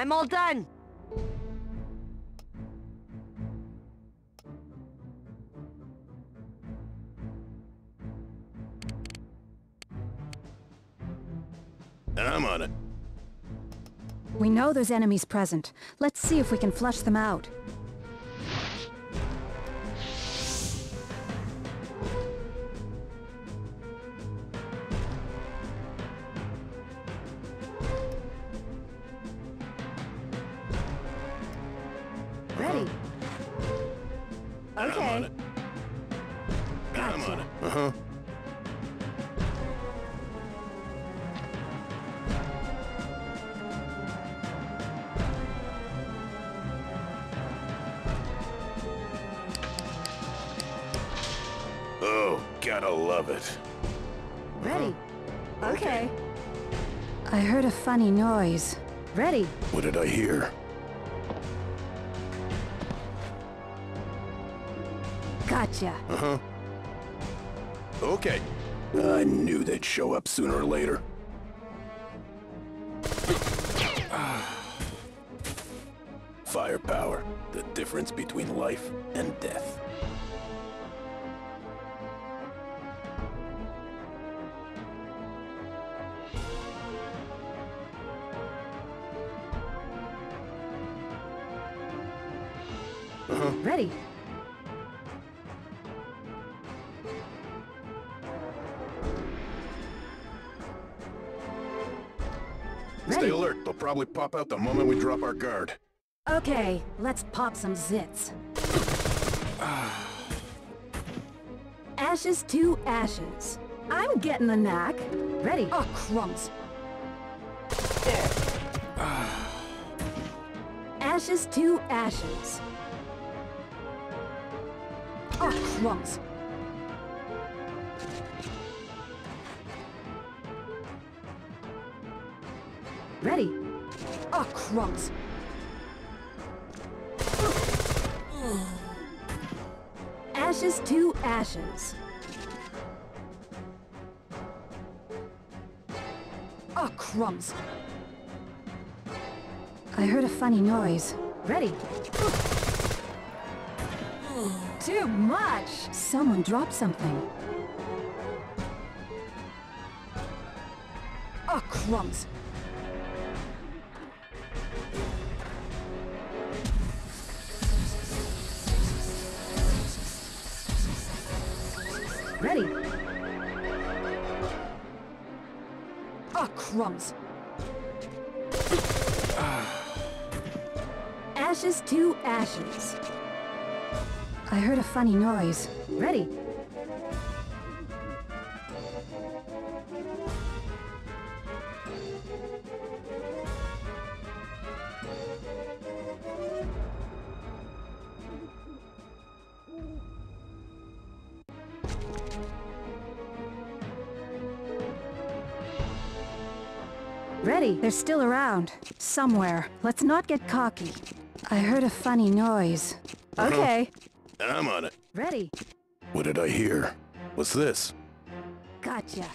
I'm all done. I'm on it. We know there's enemies present. Let's see if we can flush them out. Funny noise. Ready. What did I hear? Gotcha. Uh-huh. Okay. I knew they'd show up sooner or later. Firepower. The difference between life and death. Probably pop out the moment we drop our guard. Okay, let's pop some zits. ashes to ashes. I'm getting the knack. Ready? Oh, crumbs. ashes to ashes. Oh, crumbs. Ready? Oh, crumbs. Ashes to ashes. Oh, crumbs. I heard a funny noise. Ready? Too much! Someone dropped something. Oh, crumbs. Ashes to ashes. I heard a funny noise. Ready? Ready. They're still around. Somewhere. Let's not get cocky. I heard a funny noise. Okay. I'm on it. Ready. What did I hear? What's this? Gotcha.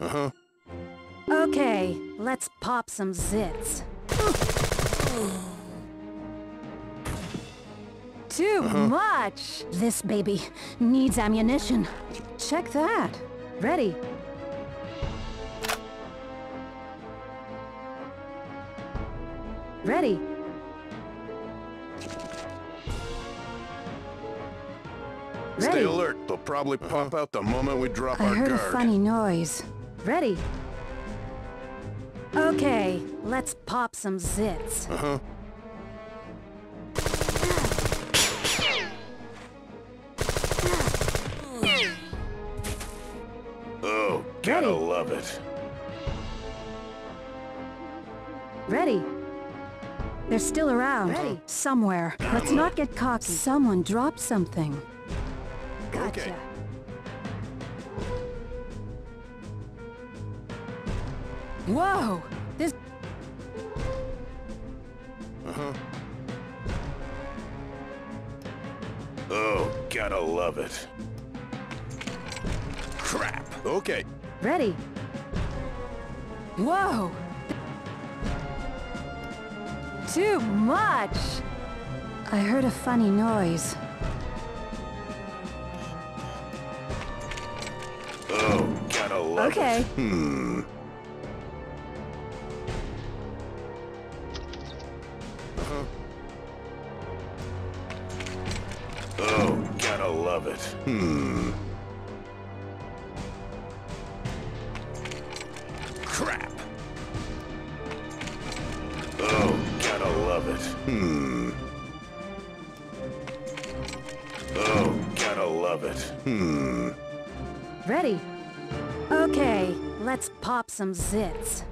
Uh-huh. Okay, let's pop some zits. Too much! This baby needs ammunition. Check that. Ready. Ready. Stay alert. They'll probably pop out the moment we drop I our heard a funny noise. Ready. Okay, let's pop some zits. Uh-huh. Gotta love it. Ready. They're still around. Ready. Somewhere. Let's not get cocky. Someone dropped something. Gotcha. Okay. Whoa! This... Uh-huh. Oh, gotta gotta love it. Crap. Okay. Ready. Whoa! Too much! I heard a funny noise. Oh, gotta love Okay. it. Hmm. Oh, gotta love it. Hmm. Some zits.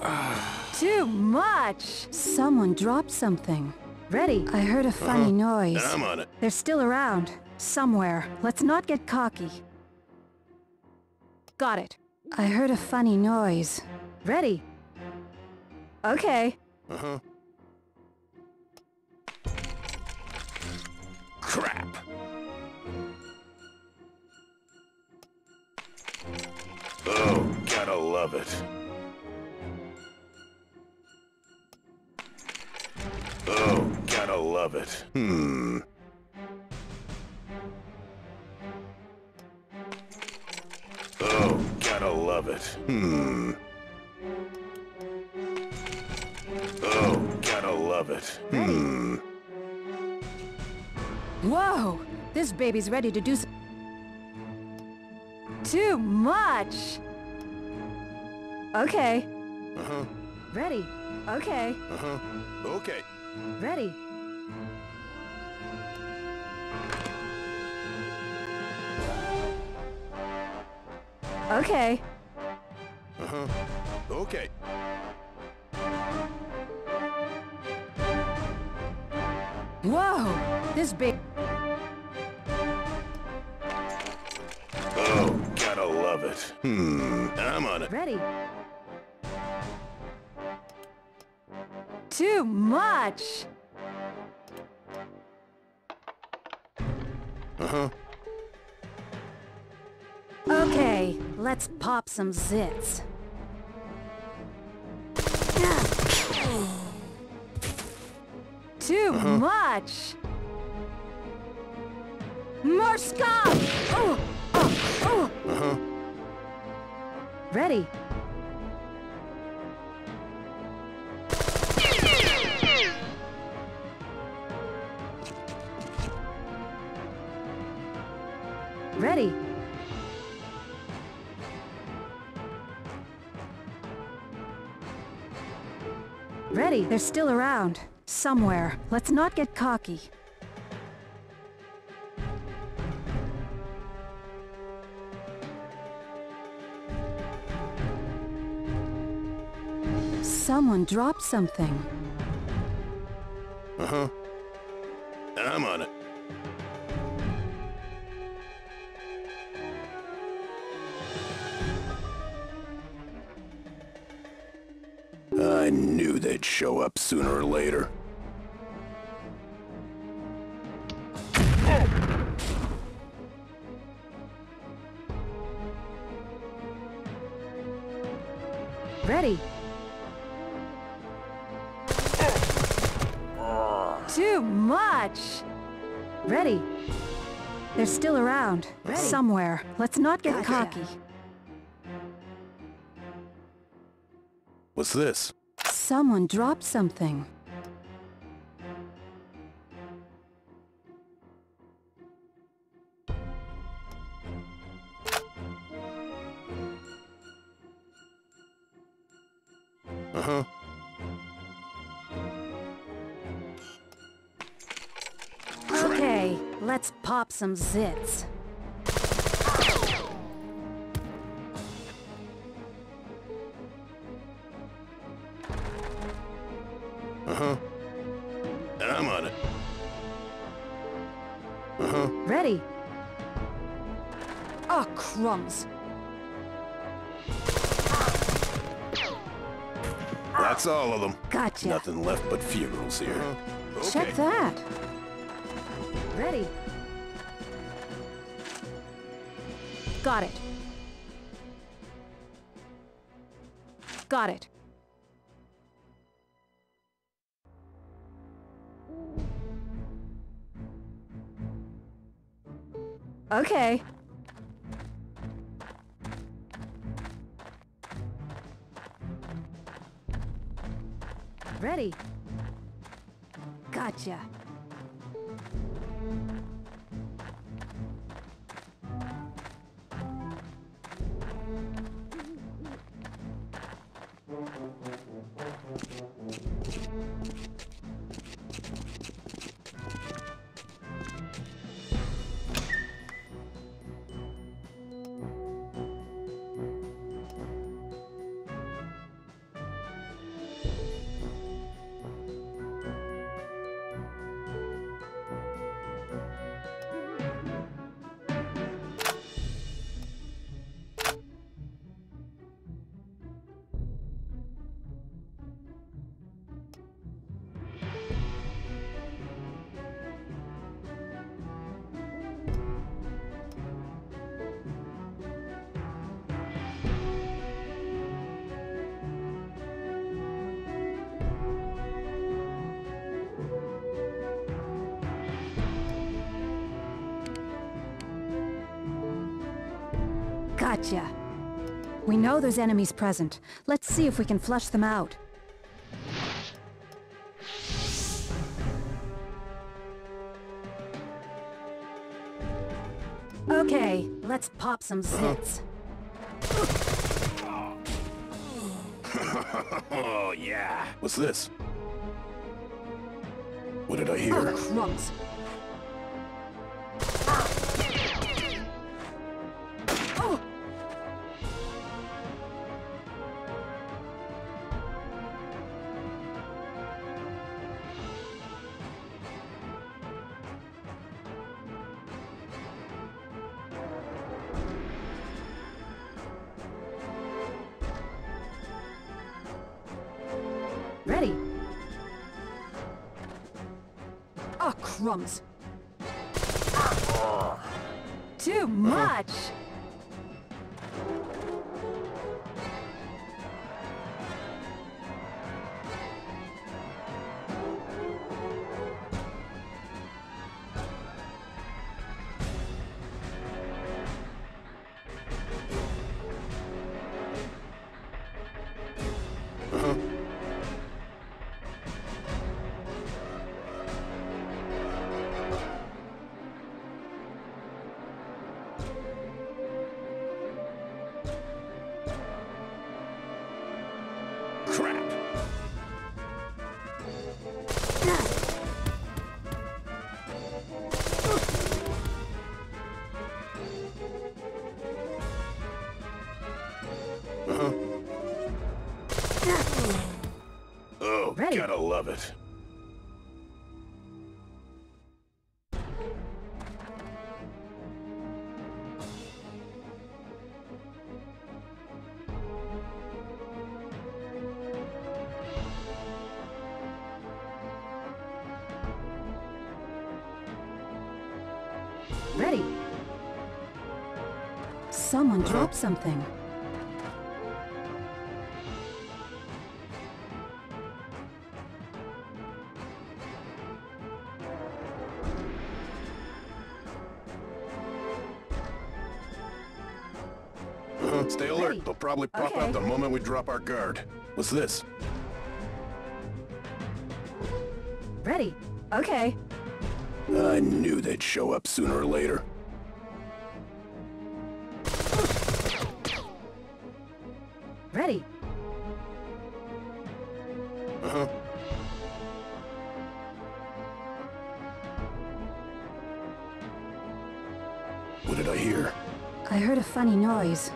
Too much! Someone dropped something. Ready? I heard a funny noise. I'm on it. They're still around. Somewhere. Let's not get cocky. Got it. I heard a funny noise. Ready? Okay. Uh-huh. Oh, gotta love it. Oh, gotta love it. Hmm. Oh, gotta love it. Hmm. Oh, gotta love it. Hmm. Whoa! This baby's ready to do s- Too much! Okay. Uh-huh. Ready. Okay. Uh-huh. Okay. Ready. Okay. Uh-huh. Okay. Whoa! This big... Oh, gotta love it. Hmm. I'm on it. Ready. Too much! Uh-huh. Okay, let's pop some zits. Too much! More scum! Oh, oh, oh. Uh-huh. Ready. Ready. Ready. They're still around. Somewhere. Let's not get cocky. Someone dropped something. Uh-huh. I'm on it. Knew they'd show up sooner or later. Ready. Too much! Ready. They're still around. Somewhere. Let's not get cocky. What's this? Someone dropped something. Uh-huh. Okay, let's pop some zits. Crumbs. That's all of them. Gotcha. Nothing left but funerals here. Okay. Check that. Ready. Got it. Got it. Okay. Ready. Gotcha. Gotcha. We know there's enemies present. Let's see if we can flush them out. Okay, let's pop some uh-huh. zits. Oh, yeah. What's this? What did I hear? Oh, crumbs. Ready. it. Ready. Someone dropped uh-huh. something. Probably pop Okay. out the moment we drop our guard. What's this? Ready. Okay. I knew they'd show up sooner or later. Ready. Uh-huh. What did I hear? I heard a funny noise.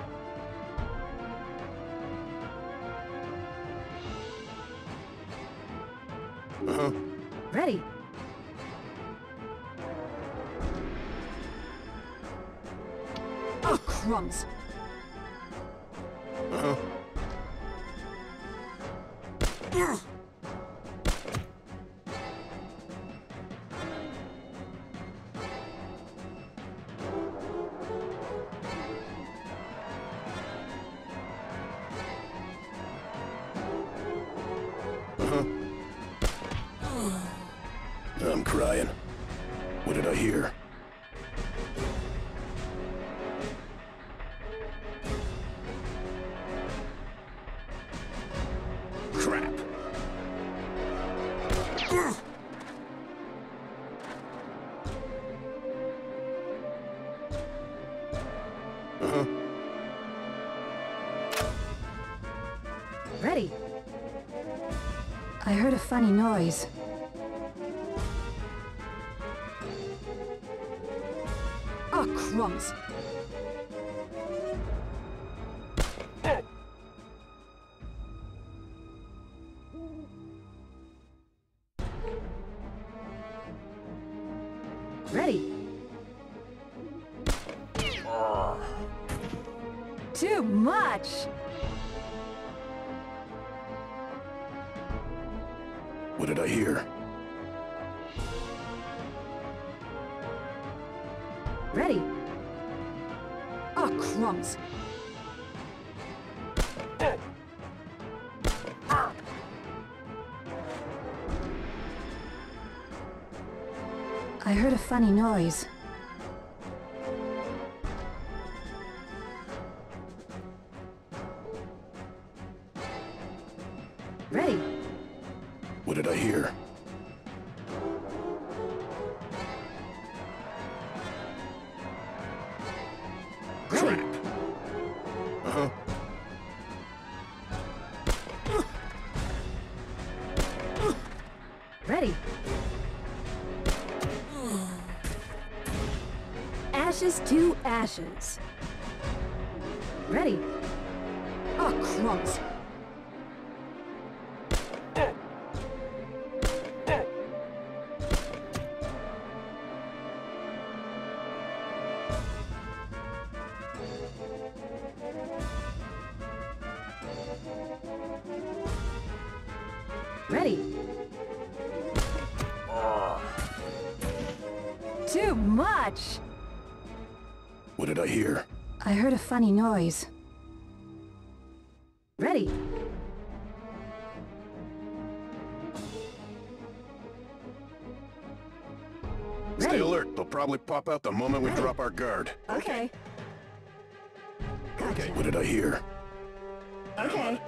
Crying. What did I hear? Crap. Ready. I heard a funny noise. Heard a funny noise. Ready. What did I hear? To ashes. Ready. Oh, crumbs. Funny noise. Ready. Stay Ready. alert. They'll probably pop out the moment we drop our guard. Okay. Okay, what did I hear? Okay.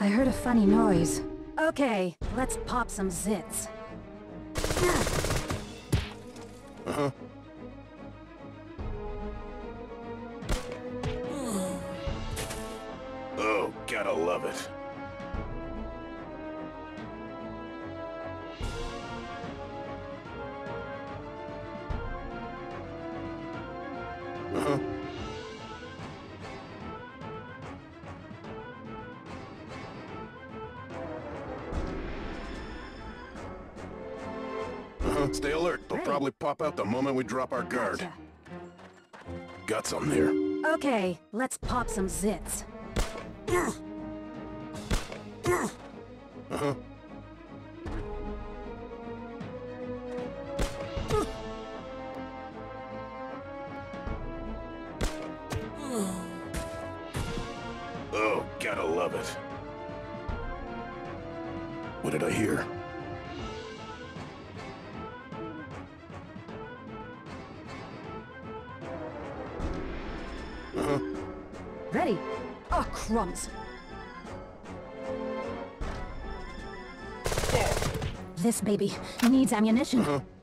I heard a funny noise. Okay, let's pop some zits. Stay alert. They'll probably pop out the moment we drop our guard. Got some there. Okay, let's pop some zits. Uh-huh. This baby needs ammunition. Uh-huh. Uh-huh.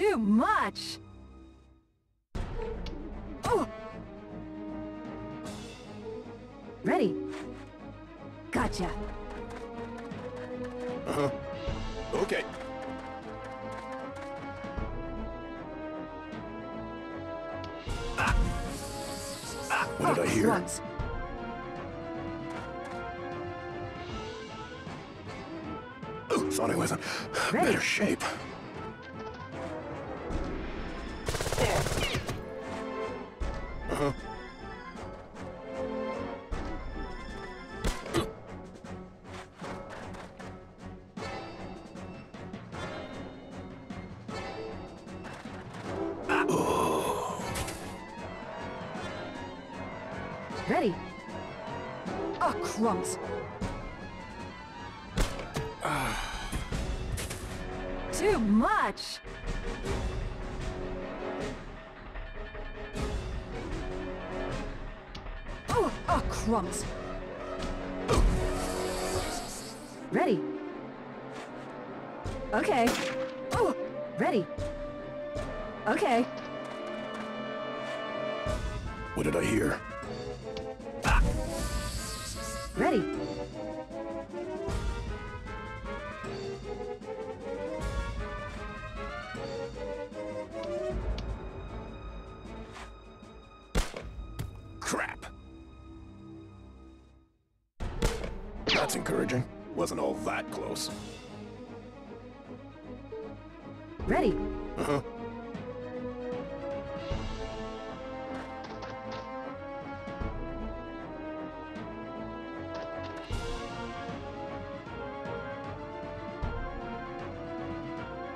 too much! Oh! Ready. Gotcha. Uh-huh. Okay. What did I oh, hear? Slugs. Thought I was in better shape. Ready. Uh-huh.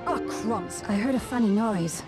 Oh. I heard a funny noise.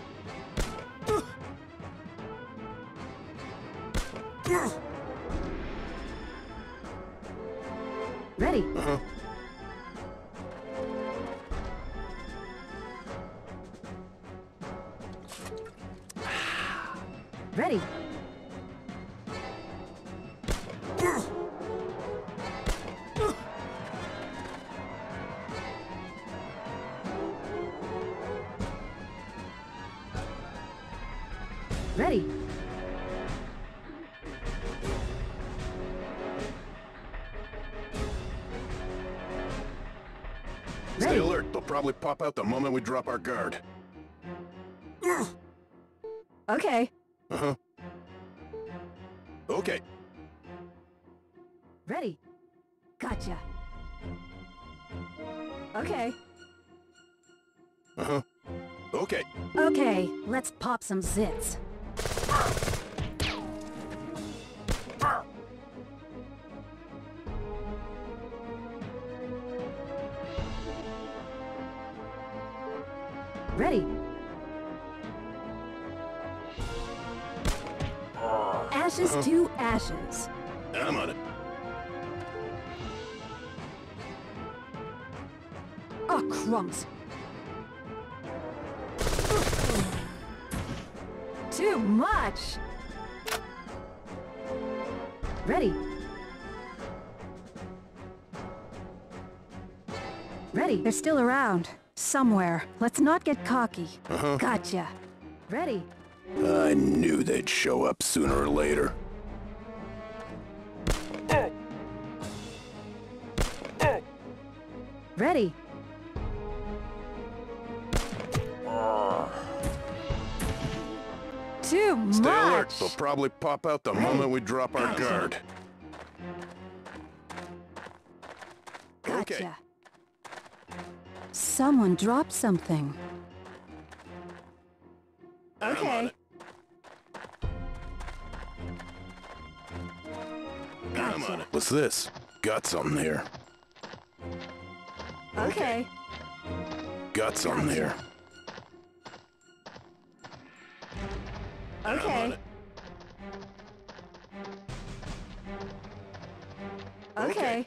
Out the moment we drop our guard. Okay. Uh-huh. Okay. Ready. Gotcha. Okay. Uh-huh. Okay. Okay, let's pop some zits. Oh, crumbs. Too much. Ready. Ready. They're still around. Somewhere. Let's not get cocky. Uh-huh. Gotcha. Ready. I knew they'd show up sooner or later. Ready. They'll probably pop out the moment we drop our guard. Gotcha. Okay. Someone dropped something. Okay. it. I'm on Gotcha. What's this? Got something here. Okay. Got something Gotcha. here. I'm Okay. Okay.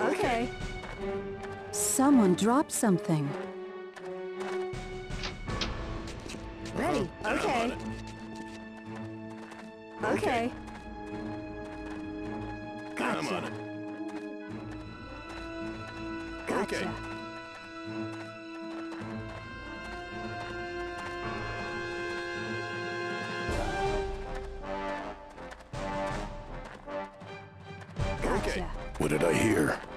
Okay. Someone dropped something. Ready. I'm Okay. Okay. What did I hear?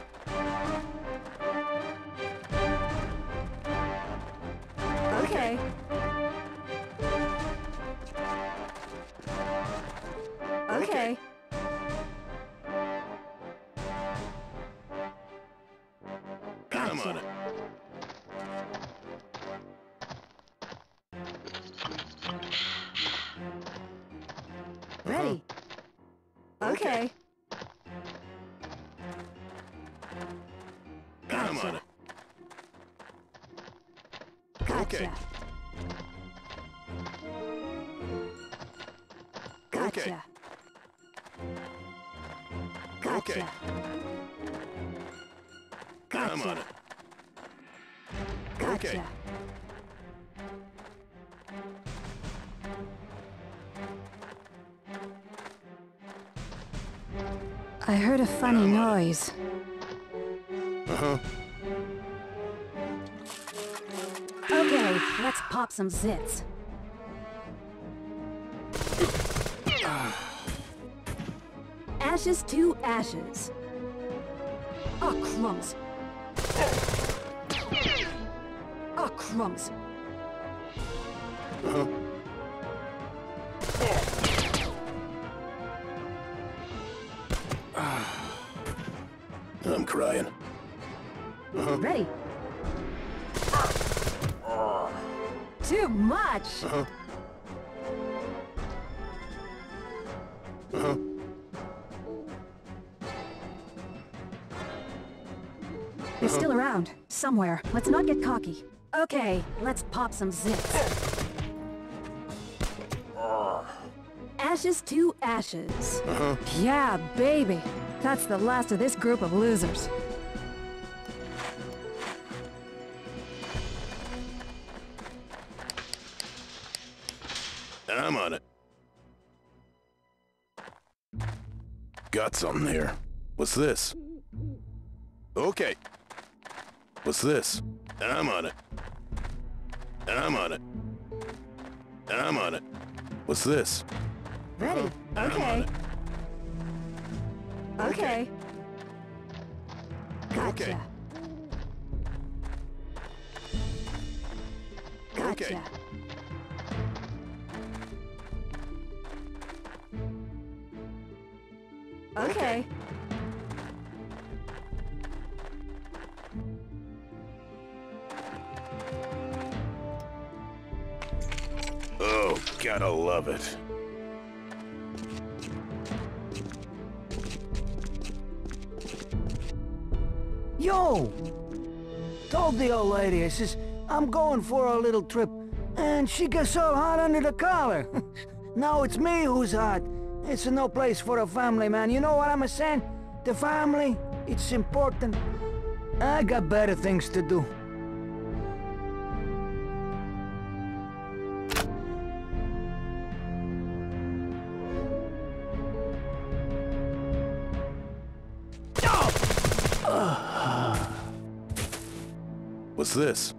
Noise. Uh-huh. Okay, let's pop some zits. Ashes to ashes. Oh, crumbs. Oh, crumbs. Much. Uh-huh. Uh-huh. They're still around. Somewhere. Let's not get cocky. Okay, let's pop some zits. Ashes to ashes. Uh-huh. Yeah, baby. That's the last of this group of losers. Got something here. What's this? Okay. What's this? And I'm on it. I'm on it. And I'm on it. What's this? Ready. Okay. Okay. Gotcha. Okay. Gotcha. Okay. Okay. Oh, gotta love it. Yo! Told the old lady, I says, I'm going for a little trip. And she gets all hot under the collar. now it's me who's hot. It's no place for a family, man. You know what I'm saying? The family, it's important. I got better things to do. What's this?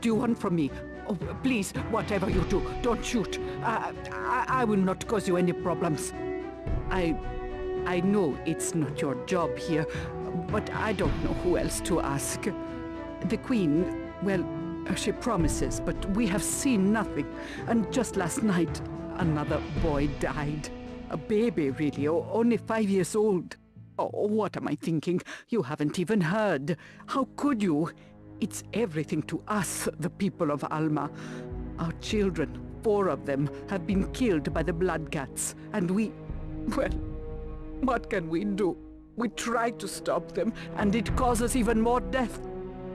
What do you want from me? Oh, please, whatever you do, don't shoot. I, I, I will not cause you any problems. I... I know it's not your job here, but I don't know who else to ask. The Queen, well, she promises, but we have seen nothing. And just last night, another boy died. A baby, really, only five years old. Oh, what am I thinking? You haven't even heard. How could you? It's everything to us, the people of Alma. Our children, four of them, have been killed by the Blood Cats, and we... well, what can we do? We try to stop them, and it causes even more death.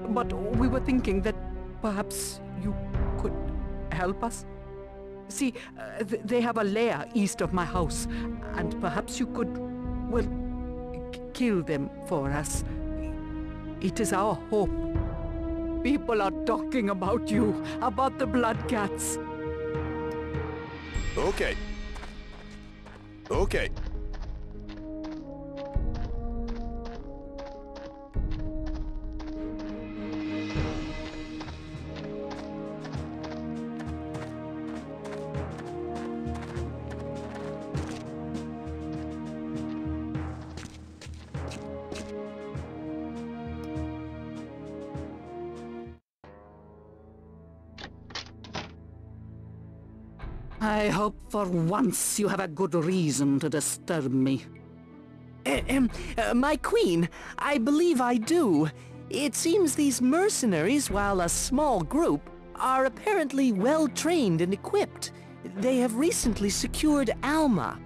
But we were thinking that perhaps you could help us? See, uh, th they have a lair east of my house, and perhaps you could, well, kill them for us. It is our hope. People are talking about you, about the Blood Cats. Okay. Okay. I hope for once you have a good reason to disturb me. Ahem, uh, my queen, I believe I do. It seems these mercenaries, while a small group, are apparently well trained and equipped. They have recently secured Alma.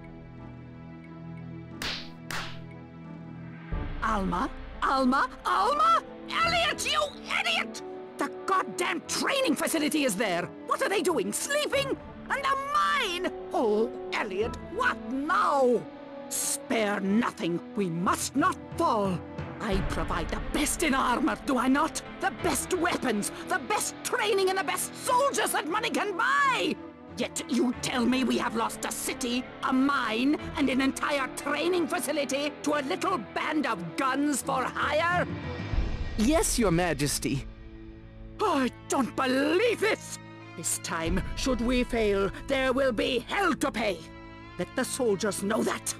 Alma? Alma? Alma? Elliot, you idiot! The goddamn training facility is there! What are they doing? Sleeping? And a mine! Oh, Elliot, what now? Spare nothing. We must not fall. I provide the best in armor, do I not? The best weapons, the best training, and the best soldiers that money can buy! Yet you tell me we have lost a city, a mine, and an entire training facility to a little band of guns for hire? Yes, your majesty. I don't believe this! This time, should we fail, there will be hell to pay. Let the soldiers know that.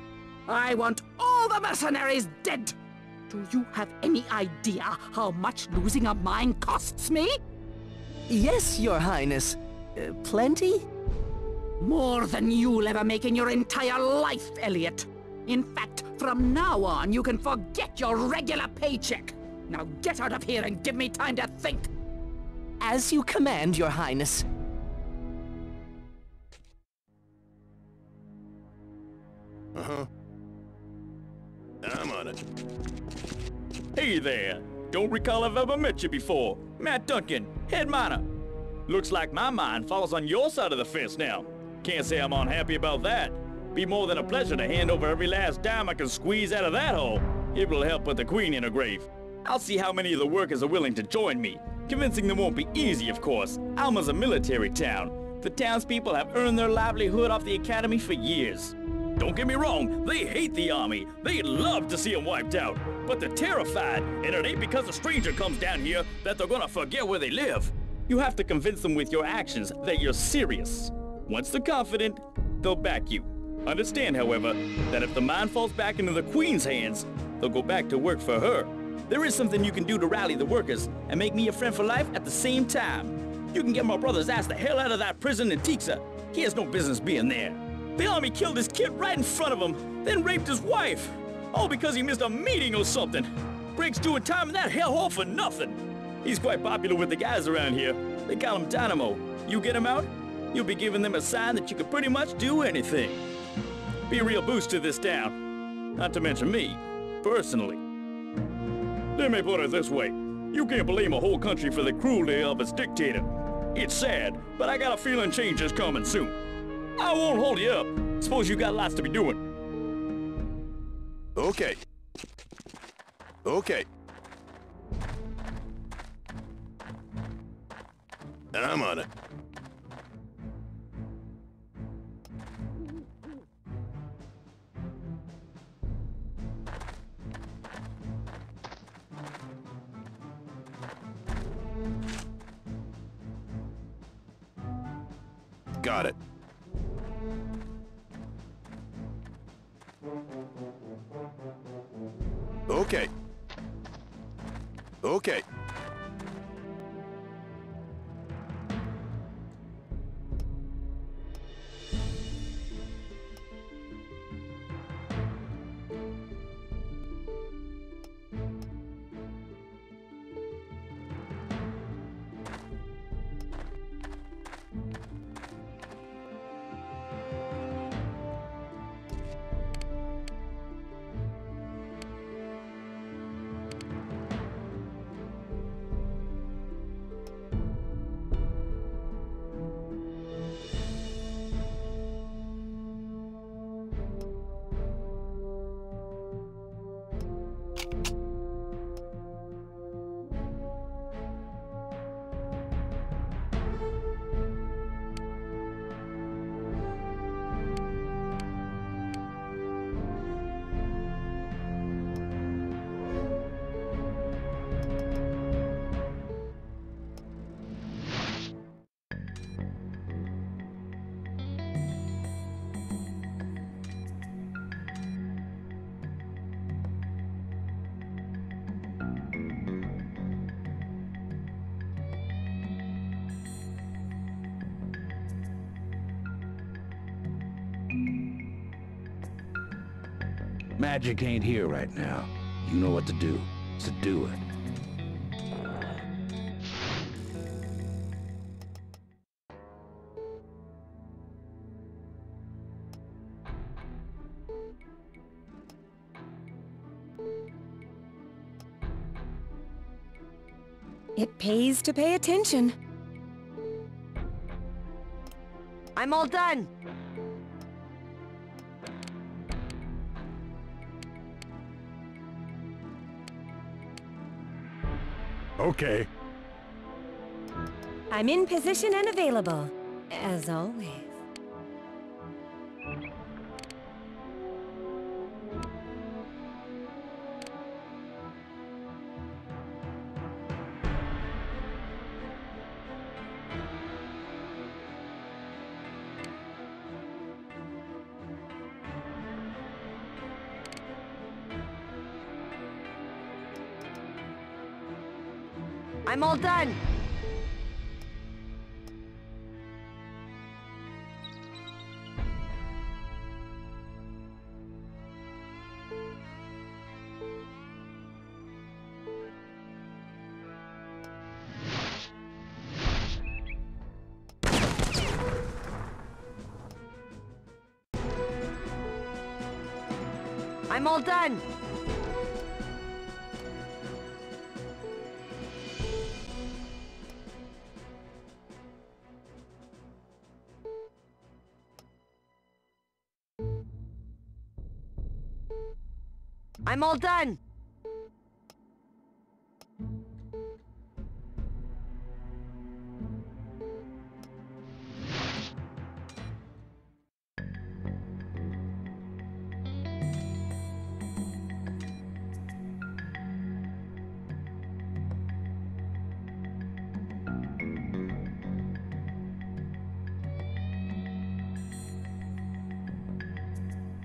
I want all the mercenaries dead. Do you have any idea how much losing a mine costs me? Yes, your highness. Uh, plenty? More than you'll ever make in your entire life, Elliot. In fact, from now on, you can forget your regular paycheck. Now get out of here and give me time to think. As you command, your highness. Uh-huh. I'm on it. Hey there! Don't recall I've ever met you before. Matt Duncan, head miner. Looks like my mind falls on your side of the fence now. Can't say I'm unhappy about that. Be more than a pleasure to hand over every last dime I can squeeze out of that hole. It will help put the queen in her grave. I'll see how many of the workers are willing to join me. Convincing them won't be easy, of course. Alma's a military town. The townspeople have earned their livelihood off the academy for years. Don't get me wrong, they hate the army. They'd love to see them wiped out. But they're terrified, and it ain't because a stranger comes down here that they're gonna forget where they live. You have to convince them with your actions that you're serious. Once they're confident, they'll back you. Understand, however, that if the mine falls back into the Queen's hands, they'll go back to work for her. There is something you can do to rally the workers and make me a friend for life at the same time. You can get my brother's ass the hell out of that prison in Tixa. He has no business being there. The army killed his kid right in front of him, then raped his wife. All because he missed a meeting or something. Breaks doing time in that hellhole for nothing. He's quite popular with the guys around here. They call him Dynamo. You get him out, you'll be giving them a sign that you can pretty much do anything. Be a real boost to this town. Not to mention me, personally. Let me put it this way. You can't blame a whole country for the cruelty of its dictator. It's sad, but I got a feeling change is coming soon. I won't hold you up. Suppose you got lots to be doing. Okay. Okay. I'm on it. Got it. Okay. Okay. Magic ain't here right now. You know what to do, so do it. It pays to pay attention. I'm all done. Okay. I'm in position and available, as always. I'm all done. I'm all done. I'm all done.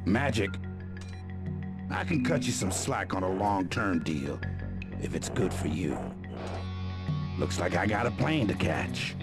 Magic? I can cut you some slack on a long-term deal, if it's good for you. Looks like I got a plane to catch.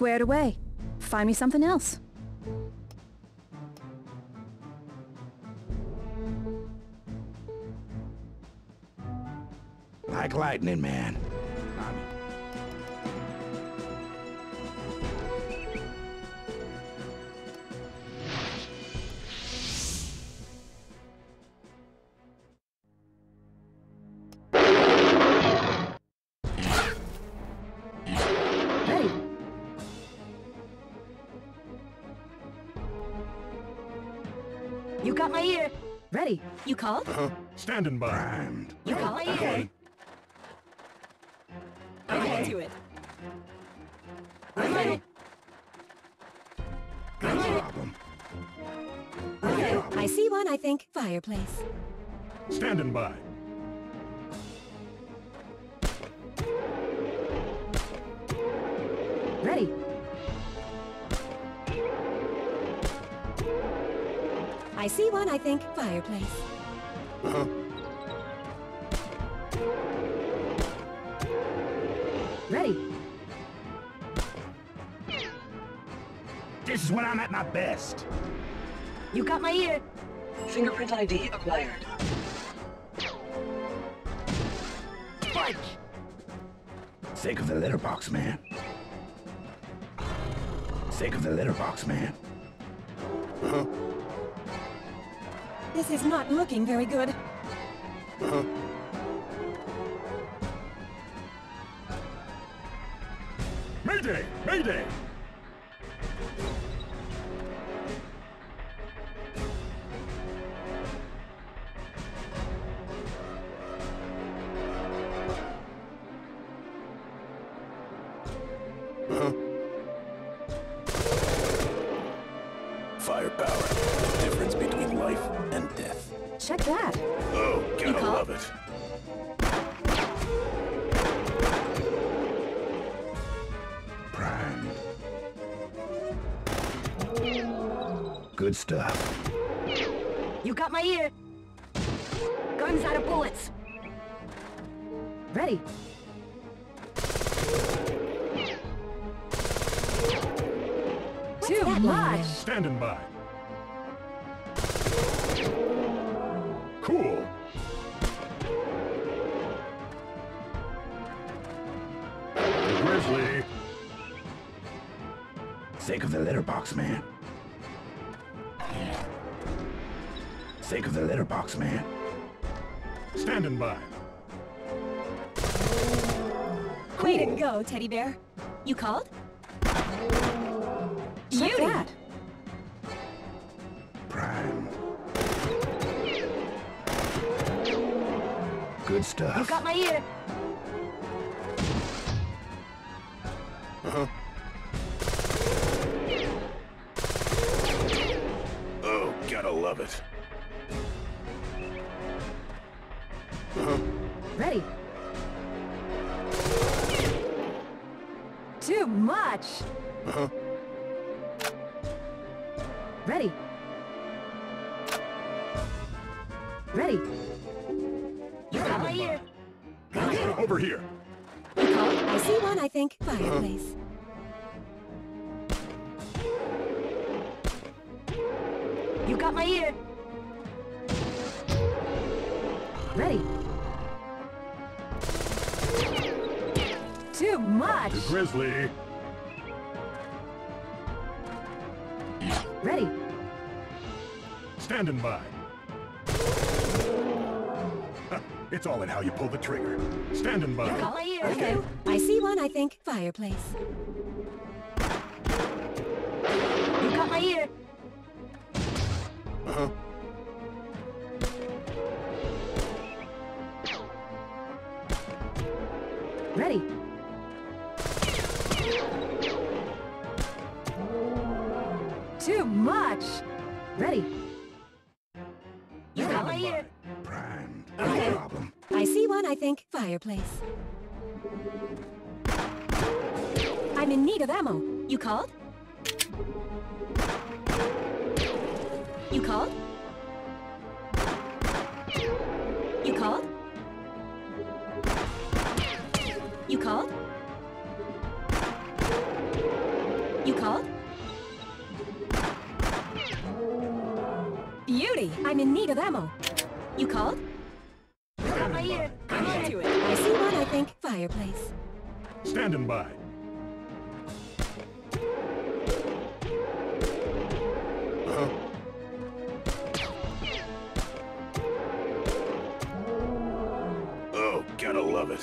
Squared away. Find me something else. Like lightning, man. Standing by. primed. You called? my ear. I'll get to it. No problem. Okay. I see one, I think. Fireplace. Standing by. Ready. I see one, I think. Fireplace. Best. You got my ear. Fingerprint ID acquired. Sake of the letterbox, man. Sake of the letterbox, man. This is not looking very good. Mayday! My ear. Guns out of bullets. Ready. Too that much. Standing by. Cool. Grizzly. Sake of the letterbox, man. Of man. Standing by. Way to go, teddy bear. You called? Too much. Uh-huh. Ready. Ready. You got my ear. Over here. You called? I see one, I think. Uh-huh. Fireplace. You got my ear. Too much. The Grizzly. Ready. Standing by. It's all in how you pull the trigger. Standing by. Got my ear. Okay. I see one, I think. Fireplace. You got my ear. You called? You called? You called? You called? You called? Beauty! I'm in need of ammo. You called? Got my ear. Come on to it. I see one, I think. Fireplace. Standing by.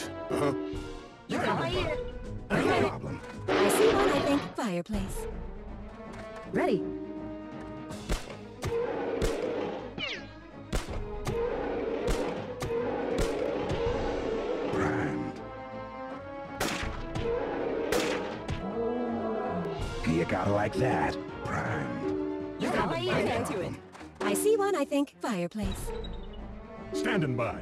It. Uh-huh. You got my ear. No problem. I see one, I think. Fireplace. Ready. Primed. You gotta like that. Primed. You got my ear. Down to it. I see one, I think. Fireplace. Standing by.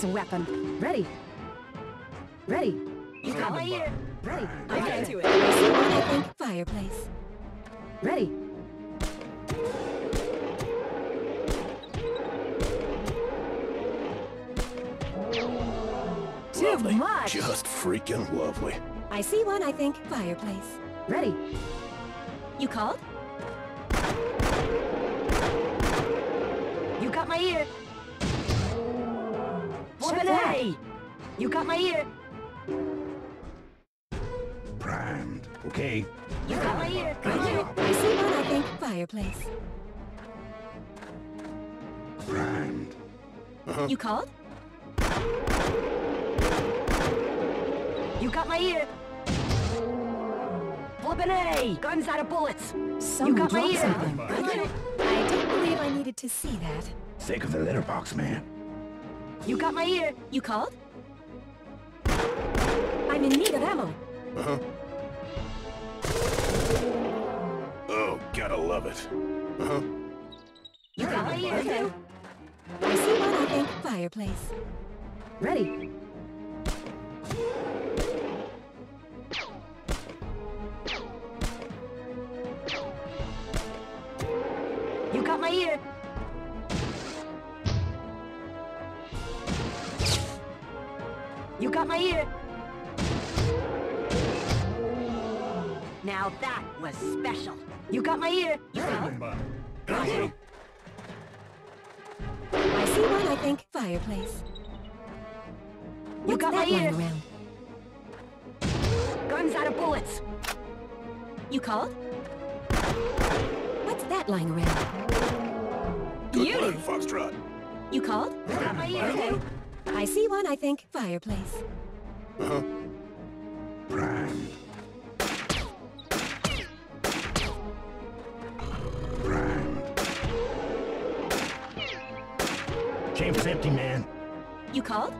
This weapon. Ready. Ready. You got my ear. Ready. I'm into it. I think. Fireplace. Ready. Too Lovely. much. Just freaking lovely. I see one, I think. Fireplace. Ready. You called? You got my ear. Primed. Okay. You got my ear. I see one, I think. Fireplace. Primed. Uh -huh. You called? You got my ear. Flippin' A! Guns out of bullets. Someone got my ear. something. I don't believe I needed to see that. Sake of the litter box, man. You got my ear. You called? I'm in need of ammo. Uh-huh. Oh, gotta love it. Uh-huh. You got ear. I see one, I think. Fireplace. Ready. You got my ear. Standing by. I see one, I think. Fireplace. You got my that lying ear. around? Guns out of bullets. You called? What's that lying around? Good Beauty. work, Foxtrot. You called? Got my ear too. I see one, I think. Fireplace. Uh-huh. Primed. Primed. Called?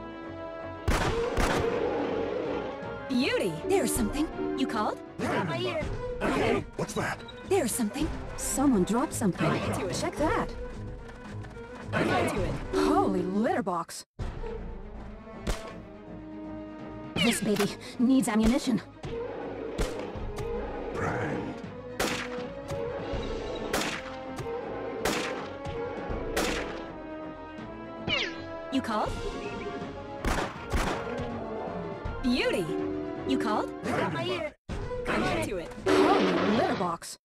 Beauty! There's something. You called? Got my ear. Hey, what's that? There's something. Someone dropped something. into it. Check that. Into it. Holy litter box. This baby needs ammunition. Primed. You called? Beauty! You called? Got my ear. I'm into it. Holy litter box.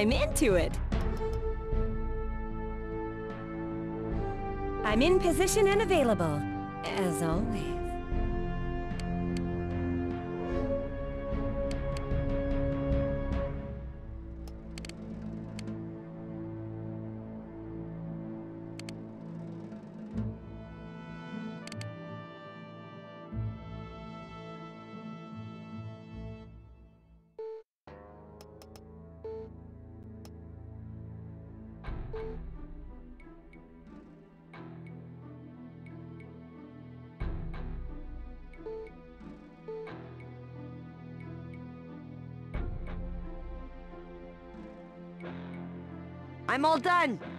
I'm into it. I'm in position and available, as always. I'm all done.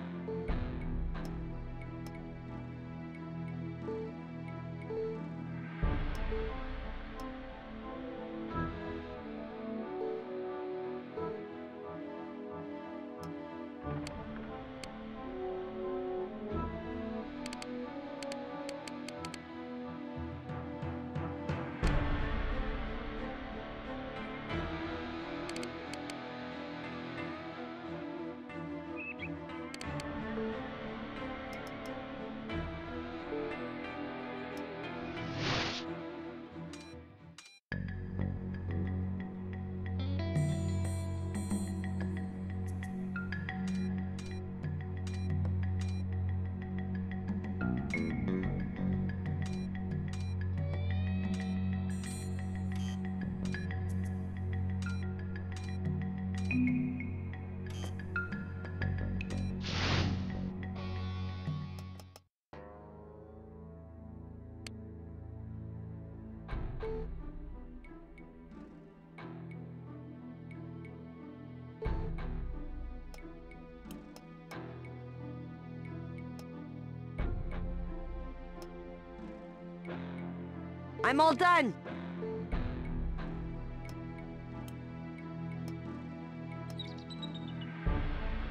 I'm all done.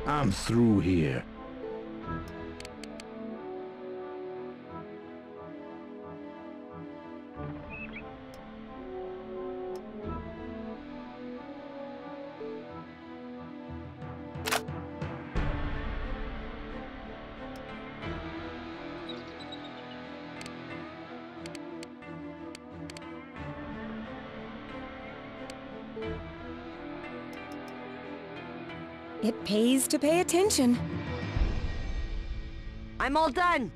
I'm through here. Pays to pay attention. I'm all done.